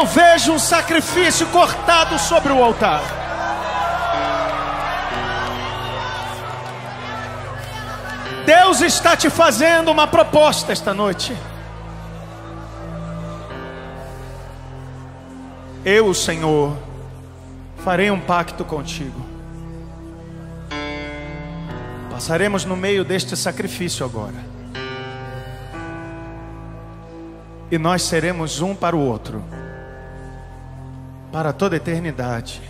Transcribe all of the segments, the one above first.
Eu vejo um sacrifício cortado sobre o altar. Deus está te fazendo uma proposta esta noite. Eu, o Senhor, farei um pacto contigo. Passaremos no meio deste sacrifício agora. E nós seremos um para o outro, para toda eternidade.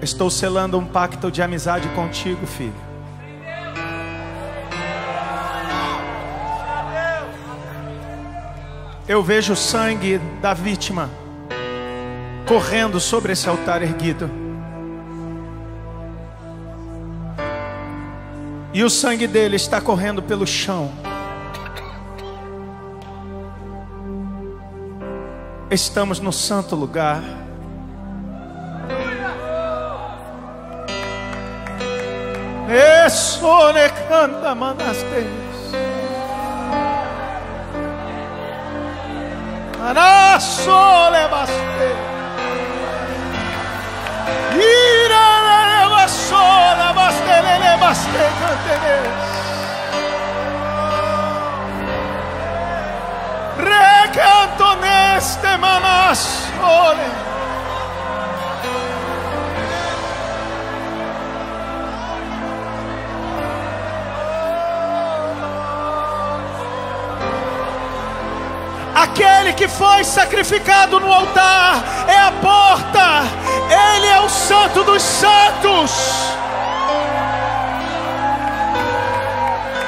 Estou selando um pacto de amizade contigo, filho. Eu vejo o sangue da vítima correndo sobre esse altar erguido. E o sangue dele está correndo pelo chão. Estamos no santo lugar. Eso ne canta manastes. Anaso le baste. Ira le baso la baste le baste cantenes. Aquele que foi sacrificado no altar é a porta, Ele é o Santo dos Santos.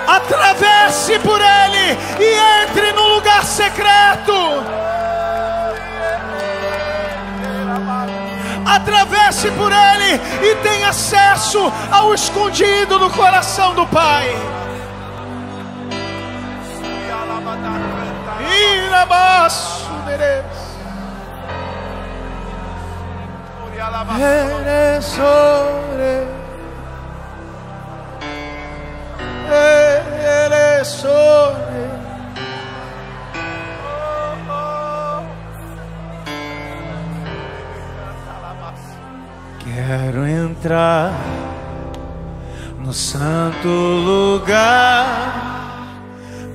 Atravesse por Ele e entre no lugar secreto. Atravesse por Ele e tenha acesso ao escondido do coração do Pai. Irabaço. Eresore. Quero entrar no santo lugar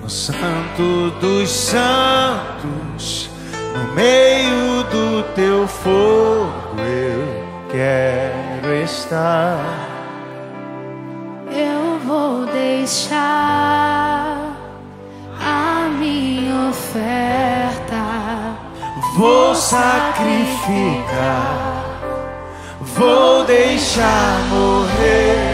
no santo dos santos, no meio do teu fogo eu quero estar. Eu vou deixar a minha oferta, Vou sacrificar, vou deixar morrer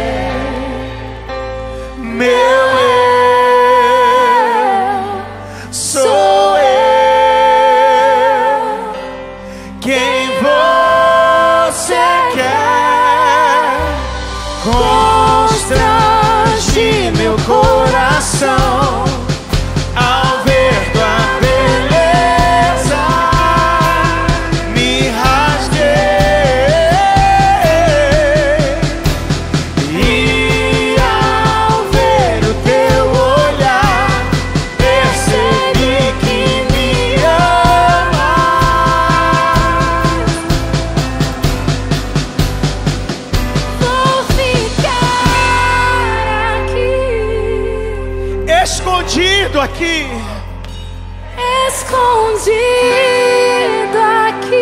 escondido aqui,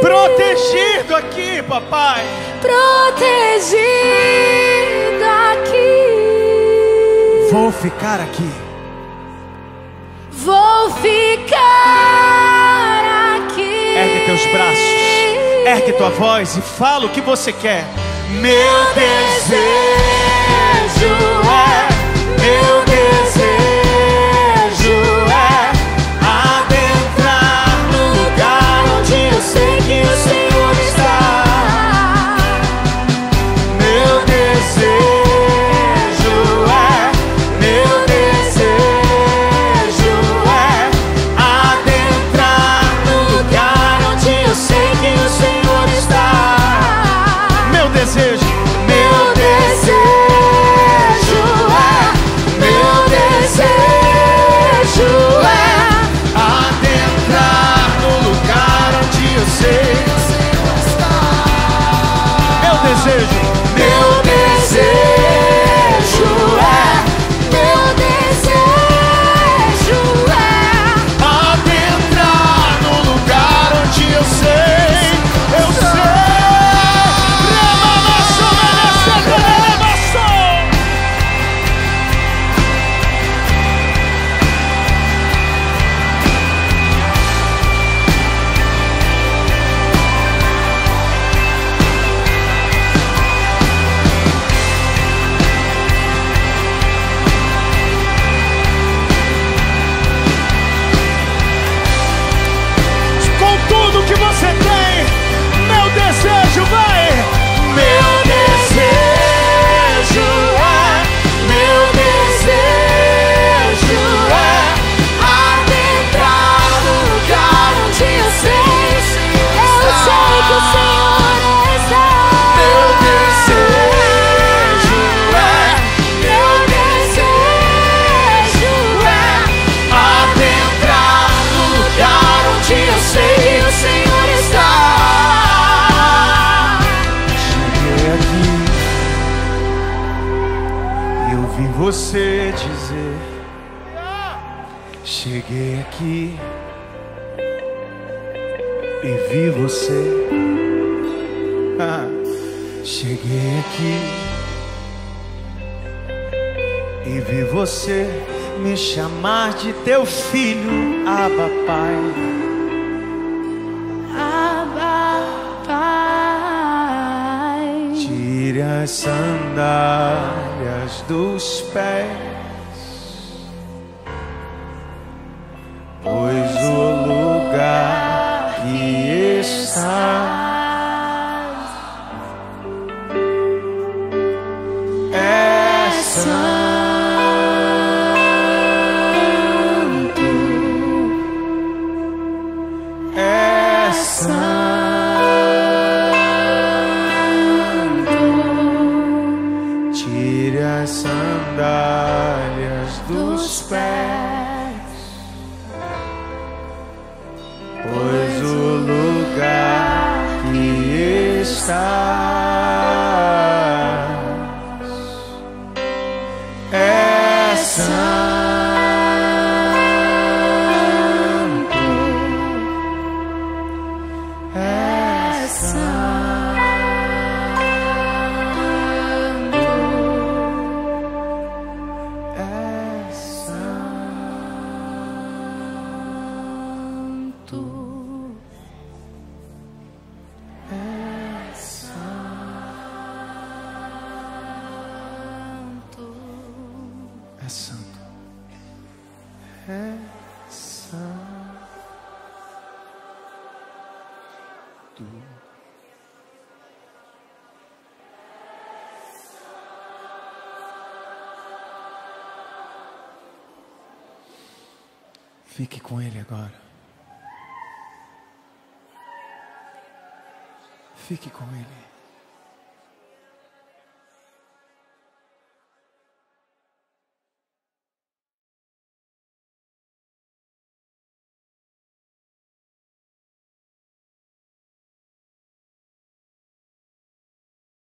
protegido aqui, papai. protegido aqui. Vou ficar aqui. Vou ficar aqui. Ergue teus braços, ergue tua voz e fala o que você quer. Meu desejo você dizer: Cheguei aqui e vi você. Cheguei aqui e vi você me chamar de teu filho, Abba Pai. Tire as sandálias dos pés, pois o lugar que está é santo, dos pés, santo. É santo. É santo. É santo. Fique com Ele agora. Fique com Ele.